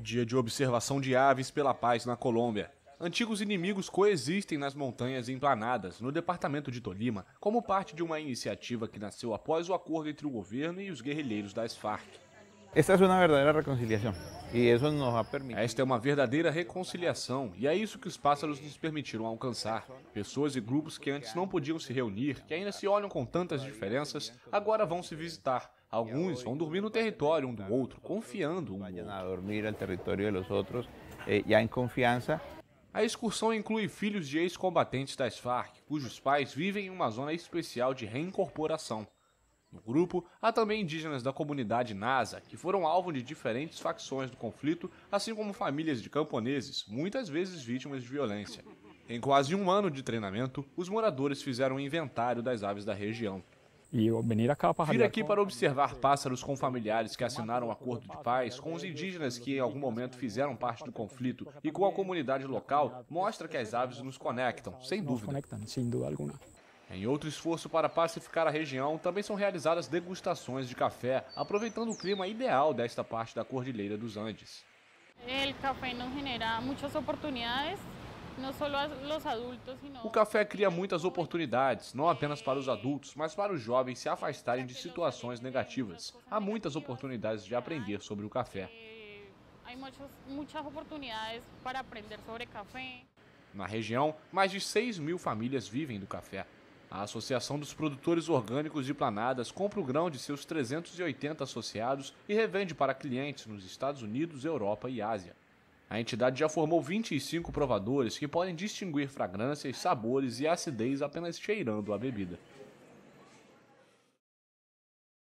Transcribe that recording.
Dia de observação de aves pela paz na Colômbia. Antigos inimigos coexistem nas montanhas emplanadas, no departamento de Tolima, como parte de uma iniciativa que nasceu após o acordo entre o governo e os guerrilheiros das Farc. Esta é uma verdadeira reconciliação. E isso nos ha permitido. Esta é uma verdadeira reconciliação e é isso que os pássaros nos permitiram alcançar. Pessoas e grupos que antes não podiam se reunir, que ainda se olham com tantas diferenças, agora vão se visitar. Alguns vão dormir no território um do outro, confiando um no outro. a dormir al territorio de los otros, eh, ya en confianza. A excursão inclui filhos de ex-combatentes das Farc, cujos pais vivem em uma zona especial de reincorporação. No grupo, há também indígenas da comunidade Nasa, que foram alvo de diferentes facções do conflito, assim como famílias de camponeses, muitas vezes vítimas de violência. Em quase um ano de treinamento, os moradores fizeram um inventário das aves da região. Vir aqui para observar pássaros com familiares que assinaram um acordo de paz, com os indígenas que em algum momento fizeram parte do conflito e com a comunidade local, mostra que as aves nos conectam, sem dúvida. Em outro esforço para pacificar a região, também são realizadas degustações de café, aproveitando o clima ideal desta parte da Cordilheira dos Andes. Café nos genera oportunidades. O café cria muitas oportunidades, não apenas para os adultos, mas para os jovens se afastarem de situações negativas. Há muitas oportunidades de aprender sobre o café. Eh, hay muchas, muchas oportunidades para aprender sobre café. Na região, mais de 6 mil famílias vivem do café. A Associação dos Produtores Orgânicos de Planadas compra o grão de seus 380 associados e revende para clientes nos Estados Unidos, Europa e Ásia. A entidade já formou 25 provadores que podem distinguir fragrâncias, sabores e acidez apenas cheirando a bebida.